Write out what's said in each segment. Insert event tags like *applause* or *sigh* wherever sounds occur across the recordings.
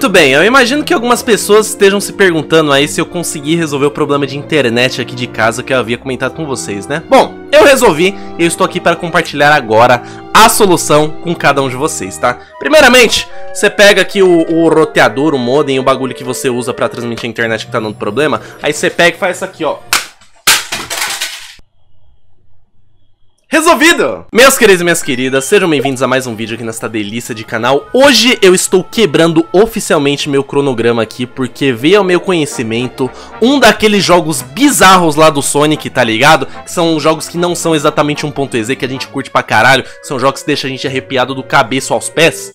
Muito bem, eu imagino que algumas pessoas estejam se perguntando aí se eu consegui resolver o problema de internet aqui de casa que eu havia comentado com vocês, né? Bom, eu resolvi e estou aqui para compartilhar agora a solução com cada um de vocês, tá? Primeiramente, você pega aqui o, o roteador, o modem, o bagulho que você usa para transmitir a internet que tá dando problema, aí você pega e faz isso aqui, ó. Resolvido! Meus queridos e minhas queridas, sejam bem-vindos a mais um vídeo aqui nesta delícia de canal. Hoje eu estou quebrando oficialmente meu cronograma aqui, porque veio ao meu conhecimento um daqueles jogos bizarros lá do Sonic, tá ligado? Que são jogos que não são exatamente um ponto .exe, que a gente curte pra caralho, são jogos que deixam a gente arrepiado do cabeço aos pés.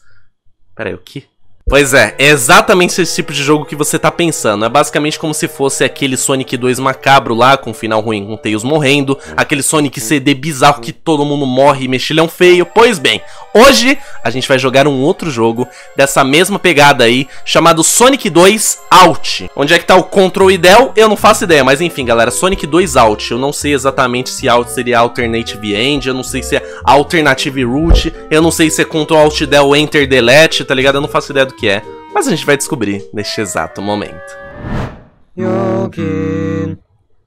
Pera aí, o que? Pois é, é exatamente esse tipo de jogo que você tá pensando. É basicamente como se fosse aquele Sonic 2 macabro lá, com final ruim com Tails morrendo, aquele Sonic CD bizarro que todo mundo morre e mexilhão feio. Pois bem, hoje a gente vai jogar um outro jogo dessa mesma pegada aí, chamado Sonic 2 Out. Onde é que tá o Control e Del? Eu não faço ideia, mas enfim, galera, Sonic 2 Out. Eu não sei exatamente se Out seria Alternative End, eu não sei se é Alternative Root, eu não sei se é Control Alt Del Enter Delete, tá ligado? Eu não faço ideia do que é, mas a gente vai descobrir neste exato momento.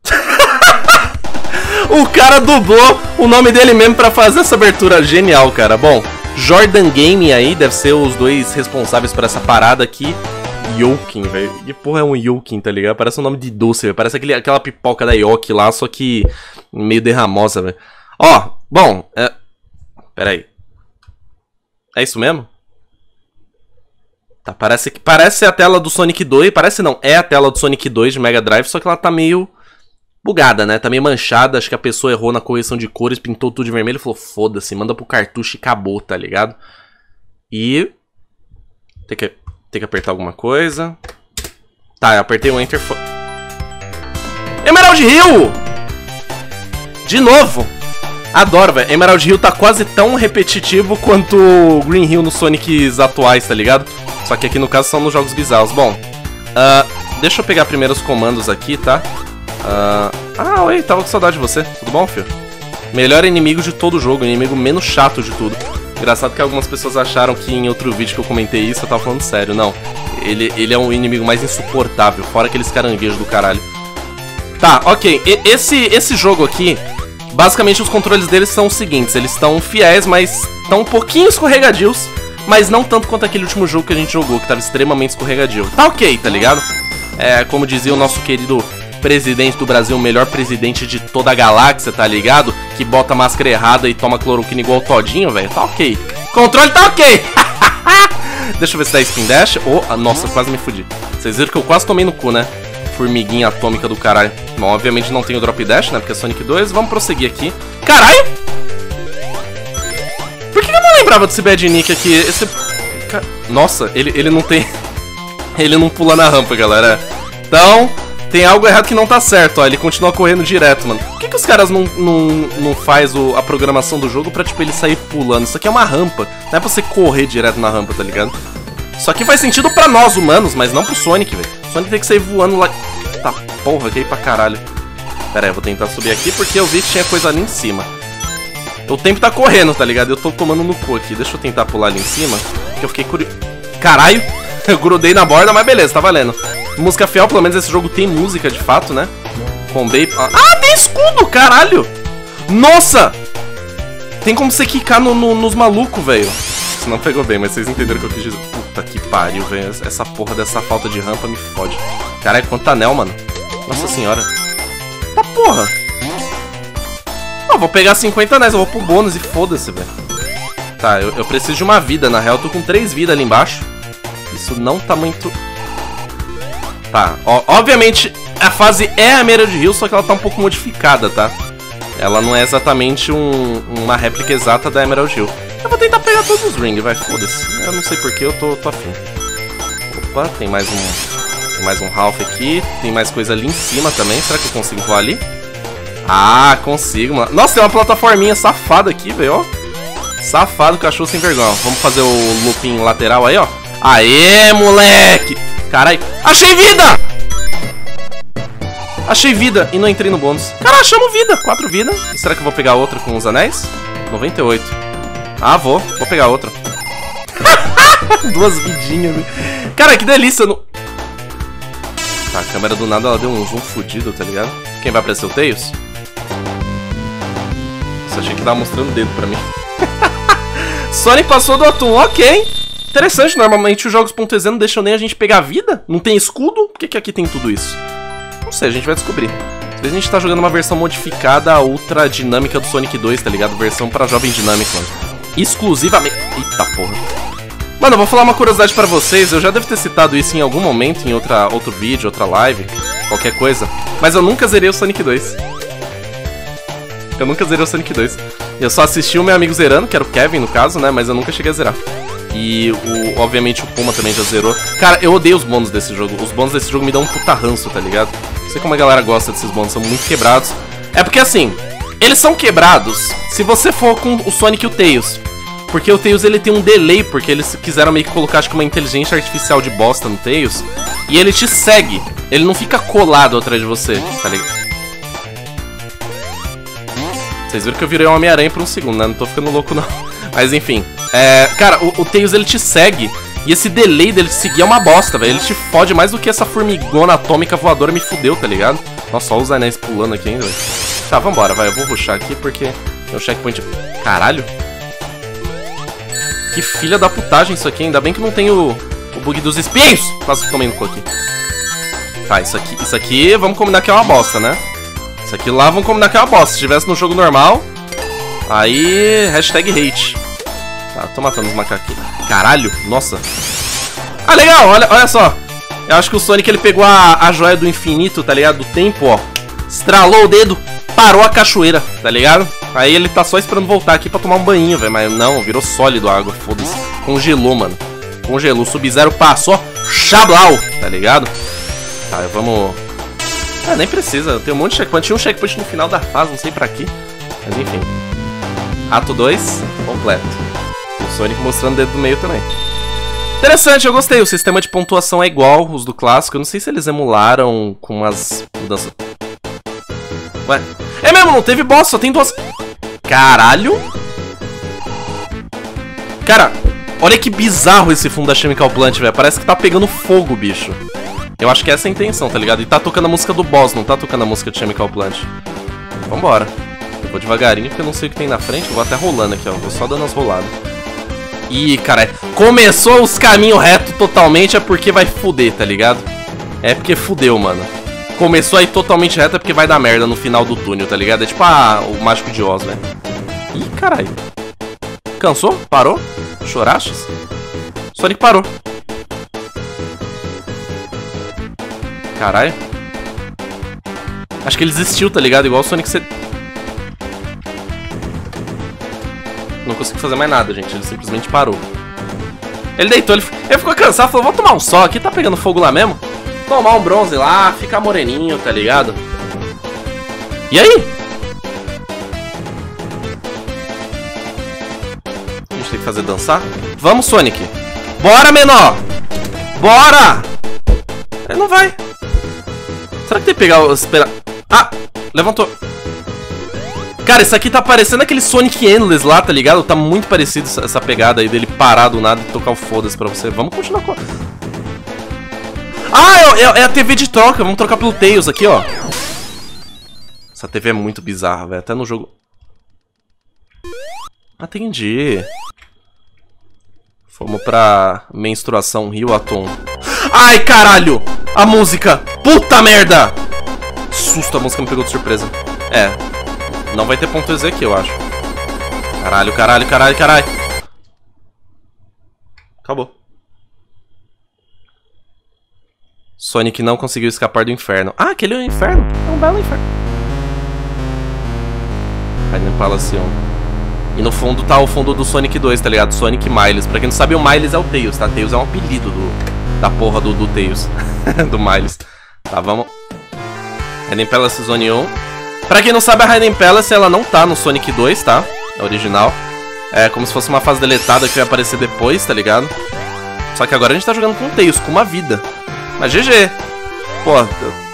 *laughs* o cara dublou o nome dele mesmo pra fazer essa abertura genial, cara. Bom, Jordan Game aí deve ser os dois responsáveis por essa parada aqui. Yokin, velho. Que porra é um Yokin, tá ligado? Parece um nome de doce, velho. Parece aquele, aquela pipoca da Yoki lá, só que meio derramosa, velho. Ó, bom, é... Pera aí. É isso mesmo? Tá, parece que parece a tela do Sonic 2, parece não, é a tela do Sonic 2 de Mega Drive, só que ela tá meio bugada, né? Tá meio manchada, acho que a pessoa errou na correção de cores, pintou tudo de vermelho e falou: "Foda-se, manda pro cartucho e acabou", tá ligado? E tem que tem que apertar alguma coisa. Tá, eu apertei o enter. Emerald Hill! De novo! Adoro, velho. Emerald Hill tá quase tão repetitivo quanto Green Hill nos Sonics atuais, tá ligado? Só que aqui no caso são nos jogos bizarros. Bom, uh, deixa eu pegar primeiro os comandos aqui, tá? Uh, ah, oi, tava com saudade de você. Tudo bom, filho? Melhor inimigo de todo o jogo, inimigo menos chato de tudo. Engraçado que algumas pessoas acharam que em outro vídeo que eu comentei isso eu tava falando sério. Não, ele, ele é um inimigo mais insuportável, fora aqueles caranguejos do caralho. Tá, ok. E, esse, esse jogo aqui, basicamente os controles deles são os seguintes. Eles estão fiéis, mas estão um pouquinho escorregadios mas não tanto quanto aquele último jogo que a gente jogou, que tava extremamente escorregadio. Tá ok, tá ligado? É, como dizia o nosso querido presidente do Brasil, o melhor presidente de toda a galáxia, tá ligado? Que bota máscara errada e toma cloroquina igual Todinho, velho. Tá ok. Controle tá ok. *laughs* Deixa eu ver se dá spin dash. Oh, nossa, quase me fudi. Vocês viram que eu quase tomei no cu, né? Formiguinha atômica do caralho. Bom, obviamente não tem o drop dash, né? Porque é Sonic 2. Vamos prosseguir aqui. Caralho! lembrava desse Bad Nick aqui. Esse. Nossa, ele, ele não tem. *laughs* ele não pula na rampa, galera. Então, tem algo errado que não tá certo, ó. Ele continua correndo direto, mano. Por que, que os caras não, não, não faz o, a programação do jogo pra, tipo, ele sair pulando? Isso aqui é uma rampa. Não é pra você correr direto na rampa, tá ligado? Isso aqui faz sentido pra nós, humanos, mas não pro Sonic, velho. Sonic tem que sair voando lá. Tá porra, que aí pra caralho. Pera aí, eu vou tentar subir aqui porque eu vi que tinha coisa ali em cima. O tempo tá correndo, tá ligado? Eu tô tomando no cu aqui. Deixa eu tentar pular ali em cima. Que eu fiquei curioso. Caralho! Eu *laughs* grudei na borda, mas beleza, tá valendo. Música fiel, pelo menos esse jogo tem música de fato, né? Combei. Ah, tem escudo! Caralho! Nossa! Tem como você quicar no, no, nos malucos, velho. Você não pegou bem, mas vocês entenderam o que eu quis dizer. Puta que pariu, velho. Essa porra dessa falta de rampa me fode. Caralho, quanto anel, mano. Nossa senhora. Tá porra! vou pegar 50 anéis, eu vou pro bônus e foda-se, velho. Tá, eu, eu, preciso de uma vida, na real eu tô com 3 vidas ali embaixo. Isso não tá muito... Tá, ó, obviamente a fase é a Emerald Hill, só que ela tá um pouco modificada, tá? Ela não é exatamente um, uma réplica exata da Emerald Hill. Eu vou tentar pegar todos os rings, vai, foda-se. Eu não sei porquê, eu tô, tô afim. Opa, tem mais um... Tem mais um Ralph aqui, tem mais coisa ali em cima também. Será que eu consigo voar ali? Ah, consigo, mano. Nossa, tem uma plataforminha safada aqui, velho, ó. Safado, cachorro sem vergonha. Vamos fazer o looping lateral aí, ó. Aê, moleque! Carai, achei vida! Achei vida e não entrei no bônus. Cara, achamos vida. Quatro vidas. Será que eu vou pegar outra com os anéis? 98. Ah, vou. Vou pegar outra. *laughs* Duas vidinhas. Cara, que delícia. No... Tá, a câmera do nada ela deu um zoom fudido, tá ligado? Quem vai aparecer o Tails? Só achei que tava mostrando o dedo pra mim. *laughs* Sonic passou do Atum, ok. Interessante, normalmente os jogos .ez não deixam nem a gente pegar vida. Não tem escudo? Por que, que aqui tem tudo isso? Não sei, a gente vai descobrir. Às vezes a gente tá jogando uma versão modificada, ultra dinâmica do Sonic 2, tá ligado? Versão pra jovem dinâmico, mano. Exclusivamente... Eita porra. Mano, eu vou falar uma curiosidade pra vocês. Eu já devo ter citado isso em algum momento, em outra, outro vídeo, outra live, qualquer coisa. Mas eu nunca zerei o Sonic 2. Eu nunca zerei o Sonic 2. Eu só assisti o meu amigo zerando, que era o Kevin no caso, né? Mas eu nunca cheguei a zerar. E, o, obviamente, o Puma também já zerou. Cara, eu odeio os bônus desse jogo. Os bônus desse jogo me dão um puta ranço, tá ligado? Não sei como a galera gosta desses bônus, são muito quebrados. É porque, assim, eles são quebrados se você for com o Sonic e o Tails. Porque o Tails ele tem um delay, porque eles quiseram meio que colocar acho que uma inteligência artificial de bosta no Tails. E ele te segue. Ele não fica colado atrás de você, tá ligado? Vocês viram que eu virei um Homem-Aranha por um segundo, né? Não tô ficando louco, não. Mas enfim. É, cara, o, o Tails ele te segue. E esse delay dele te seguir é uma bosta, velho. Ele te fode mais do que essa formigona atômica voadora me fudeu, tá ligado? Nossa, olha os anéis pulando aqui ainda, velho. Tá, vambora, vai. Eu vou ruxar aqui porque um checkpoint. Caralho. Que filha da putagem isso aqui. Ainda bem que não tem o, o bug dos espinhos. Quase tomei no cu aqui. Tá, isso aqui, isso aqui, vamos combinar que é uma bosta, né? Isso aqui lá, vamos combinar que é uma bosta. Se tivesse no jogo normal, aí, hashtag hate. Tô matando os macaquinhos. Caralho, nossa. Ah, legal, olha, olha só. Eu acho que o Sonic, ele pegou a, a joia do infinito, tá ligado? Do tempo, ó. Estralou o dedo, parou a cachoeira, tá ligado? Aí ele tá só esperando voltar aqui pra tomar um banho, velho. Mas não, virou sólido a água, foda-se. Congelou, mano. Congelou. Sub-Zero passou, chablau, tá ligado? Tá, vamos ah, nem precisa, tem um monte de checkpoint. Tinha um checkpoint no final da fase, não sei pra quê. Mas enfim. Ato 2, completo. Sonic mostrando o dedo do meio também. Interessante, eu gostei. O sistema de pontuação é igual os do clássico. Eu não sei se eles emularam com umas mudanças. Ué? É mesmo, não teve boss, só tem duas. Caralho! Cara, olha que bizarro esse fundo da Chemical Plant, velho. Parece que tá pegando fogo, bicho. Eu acho que essa é a intenção, tá ligado? E tá tocando a música do boss, não tá tocando a música de Chemical Plant. Vambora. Eu vou devagarinho porque eu não sei o que tem na frente. Eu vou até rolando aqui, ó. Vou só dando as roladas. Ih, caralho. Começou os caminhos reto totalmente é porque vai fuder, tá ligado? É porque fudeu, mano. Começou aí totalmente reto é porque vai dar merda no final do túnel, tá ligado? É tipo a o Mágico de Oz, velho. Ih, caralho. Cansou? Parou? Chorachas? Sonic parou. Caralho. Acho que ele desistiu, tá ligado? Igual o Sonic 70. Consigo fazer mais nada, gente. Ele simplesmente parou. Ele deitou, ele, ele ficou cansado, falou, vou tomar um sol aqui, tá pegando fogo lá mesmo? Tomar um bronze lá, ficar moreninho, tá ligado? E aí? A gente tem que fazer dançar? Vamos, Sonic! Bora, menor! Bora! Ele não vai. Será que tem que pegar o... Espera... Ah! Levantou. Cara, isso aqui tá parecendo aquele Sonic Endless lá, tá ligado? Tá muito parecido essa pegada aí dele parar do nada e tocar o foda-se pra você. Vamos continuar com... Ah, é, é, é, a TV de troca. Vamos trocar pelo Tails aqui, ó. Essa TV é muito bizarra, velho. Até no jogo... Atendi. Fomos pra menstruação Rio Atom. Ai, caralho! A música! Puta merda! Susto, a música me pegou de surpresa. É. Não vai ter ponto EZ aqui, eu acho. Caralho, caralho, caralho, caralho. Acabou. Sonic não conseguiu escapar do inferno. Ah, aquele é o inferno. É um belo inferno. Hidden Palacion. E no fundo tá o fundo do Sonic 2, tá ligado? Sonic Miles. Pra quem não sabe, o Miles é o Tails, tá? Tails é um apelido do, da porra do, do Tails. *laughs* do Miles. Tá, vamos. Hidden Palace Zone 1. Pra quem não sabe, a Hidden Palace ela não tá no Sonic 2, tá? É original. É como se fosse uma fase deletada que vai aparecer depois, tá ligado? Só que agora a gente tá jogando com Tails, com uma vida. Mas GG. Pô,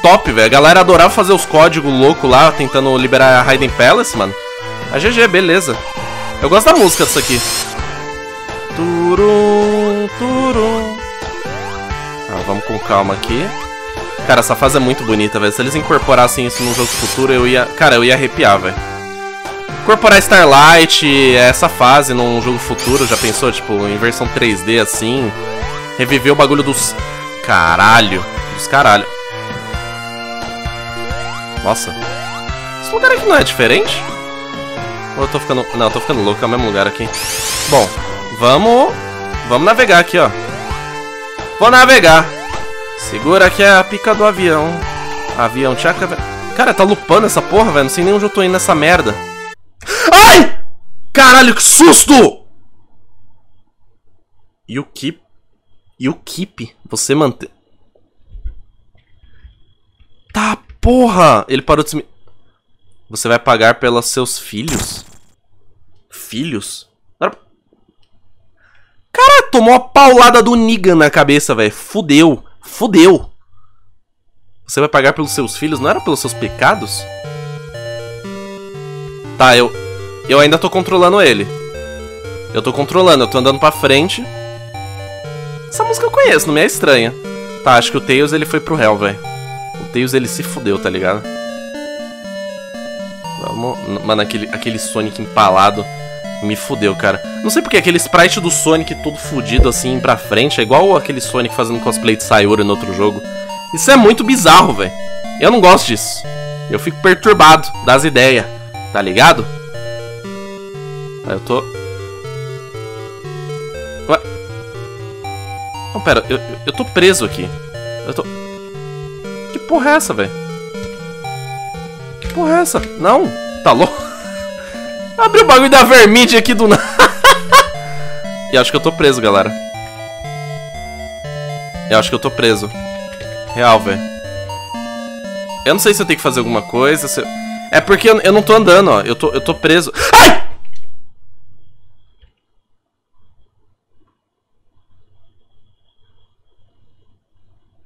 top, velho. A galera adorava fazer os códigos loucos lá, tentando liberar a Hidden Palace, mano. Mas GG, beleza. Eu gosto da música disso aqui. Turum, turum. Tá, vamos com calma aqui. Cara, essa fase é muito bonita, velho. Se eles incorporassem isso num jogo futuro, eu ia... Cara, eu ia arrepiar, velho. Incorporar Starlight, essa fase num jogo futuro, já pensou? Tipo, em versão 3D, assim. Reviver o bagulho dos... Caralho. Dos caralho. Nossa. Esse lugar aqui não é diferente? Ou eu tô ficando... Não, eu tô ficando louco, é o mesmo lugar aqui. Bom, vamos... Vamos navegar aqui, ó. Vou navegar. Segura aqui a pica do avião. Avião tchaca, velho. Cara, tá lupando essa porra, velho. Não sei nem onde eu tô indo nessa merda. Ai! Caralho, que susto! E o keep... E o keep? Você mantém... Tá, porra! Ele parou de se... Você vai pagar pelos seus filhos? Filhos? Cara, tomou a paulada do Negan na cabeça, velho. Fudeu. Fudeu. Você vai pagar pelos seus filhos, não era pelos seus pecados? Tá, eu... Eu ainda tô controlando ele. Eu tô controlando, eu tô andando pra frente. Essa música eu conheço, não me é estranha. Tá, acho que o Tails ele foi pro Hell, velho. O Tails ele se fudeu, tá ligado? Mano, aquele, aquele Sonic empalado me fudeu, cara. Não sei porque aquele sprite do Sonic todo fudido assim pra frente é igual aquele Sonic fazendo cosplay de Sayori no outro jogo. Isso é muito bizarro, velho. Eu não gosto disso. Eu fico perturbado das ideias, tá ligado? Eu tô... Ué? Não, pera, eu, eu tô preso aqui. Eu tô... Que porra é essa, velho? Que porra é essa? Não? Tá louco? Abre o bagulho da vermite aqui do nada. *laughs* e acho que eu tô preso, galera. Eu acho que eu tô preso. Real, velho. Eu não sei se eu tenho que fazer alguma coisa. Se... É porque eu, eu, não tô andando, ó. Eu tô, eu tô preso. Ai!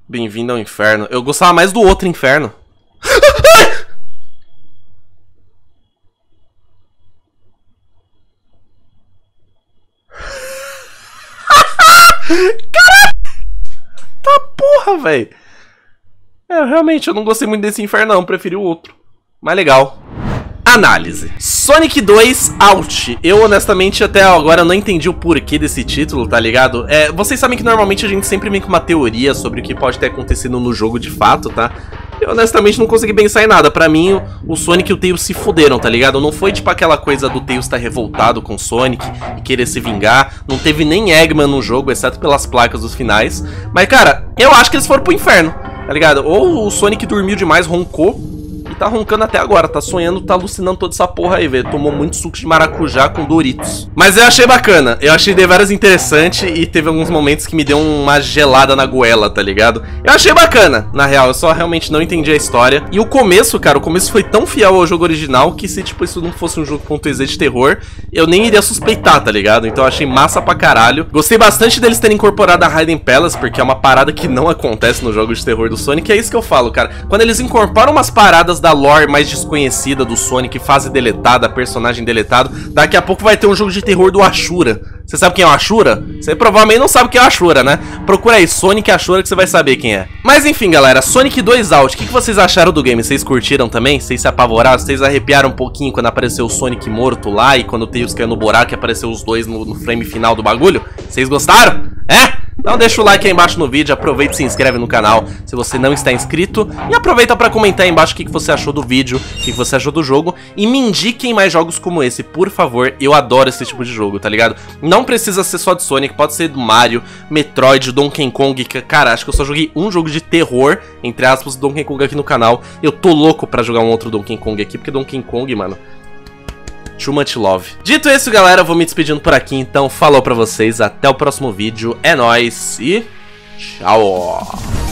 Bem-vindo ao inferno. Eu gostava mais do outro inferno. *laughs* Caralho! Tá porra, velho. É, realmente, eu não gostei muito desse inferno, não. Preferi o outro. Mais legal. Análise. Sonic 2 Out. Eu, honestamente, até agora não entendi o porquê desse título, tá ligado? É, vocês sabem que normalmente a gente sempre vem com uma teoria sobre o que pode ter acontecido no jogo de fato, tá? Eu honestamente não consegui pensar em nada. Pra mim, o Sonic e o Tails se fuderam, tá ligado? Não foi tipo aquela coisa do Tails estar tá revoltado com o Sonic e querer se vingar. Não teve nem Eggman no jogo, exceto pelas placas dos finais. Mas, cara, eu acho que eles foram pro inferno, tá ligado? Ou o Sonic dormiu demais, roncou tá roncando até agora, tá sonhando, tá alucinando toda essa porra aí, velho. Tomou muito suco de maracujá com Doritos. Mas eu achei bacana, eu achei deveras interessante e teve alguns momentos que me deu uma gelada na goela, tá ligado? Eu achei bacana, na real, eu só realmente não entendi a história. E o começo, cara, o começo foi tão fiel ao jogo original que se, tipo, isso não fosse um jogo com .exe de terror, eu nem iria suspeitar, tá ligado? Então eu achei massa pra caralho. Gostei bastante deles terem incorporado a Raiden Palace, porque é uma parada que não acontece no jogo de terror do Sonic, é isso que eu falo, cara. Quando eles incorporam umas paradas da da lore mais desconhecida do Sonic, fase deletada, personagem deletado. Daqui a pouco vai ter um jogo de terror do Ashura. Você sabe quem é o Ashura? Você provavelmente não sabe quem é o Ashura, né? Procura aí, Sonic Ashura que você vai saber quem é. Mas enfim, galera, Sonic 2 Out, o que, que vocês acharam do game? Vocês curtiram também? Vocês se apavoraram? Vocês arrepiaram um pouquinho quando apareceu o Sonic morto lá e quando o Tails caiu no buraco e apareceu os dois no, no frame final do bagulho? Vocês gostaram? É? Então deixa o like aí embaixo no vídeo, aproveita e se inscreve no canal se você não está inscrito. E aproveita para comentar aí embaixo o que você achou do vídeo, o que você achou do jogo. E me indiquem mais jogos como esse, por favor. Eu adoro esse tipo de jogo, tá ligado? Não precisa ser só de Sonic, pode ser do Mario, Metroid, Donkey Kong. Cara, acho que eu só joguei um jogo de terror, entre aspas, Donkey Kong aqui no canal. Eu tô louco pra jogar um outro Donkey Kong aqui, porque Donkey Kong, mano, Too Much Love. Dito isso, galera, eu vou me despedindo por aqui, então falou pra vocês, até o próximo vídeo, é nóis e tchau!